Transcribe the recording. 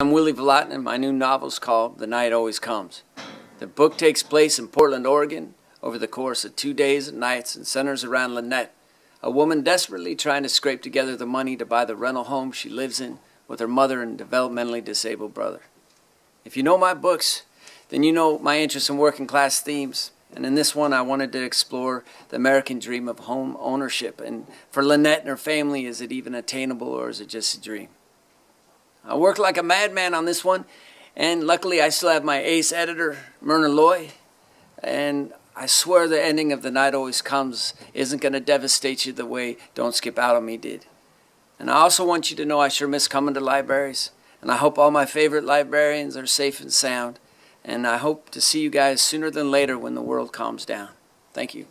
I'm Willy Vlautin, and my new novel is called The Night Always Comes. The book takes place in Portland, Oregon, over the course of two days and nights and centers around Lynette, a woman desperately trying to scrape together the money to buy the rental home she lives in with her mother and developmentally disabled brother. If you know my books, then you know my interest in working class themes. And in this one, I wanted to explore the American dream of home ownership. And for Lynette and her family, is it even attainable or is it just a dream? I worked like a madman on this one, and luckily I still have my ace editor, Myrna Loy, and I swear the ending of The Night Always Comes isn't going to devastate you the way Don't Skip Out on Me did. And I also want you to know I sure miss coming to libraries, and I hope all my favorite librarians are safe and sound, and I hope to see you guys sooner than later when the world calms down. Thank you.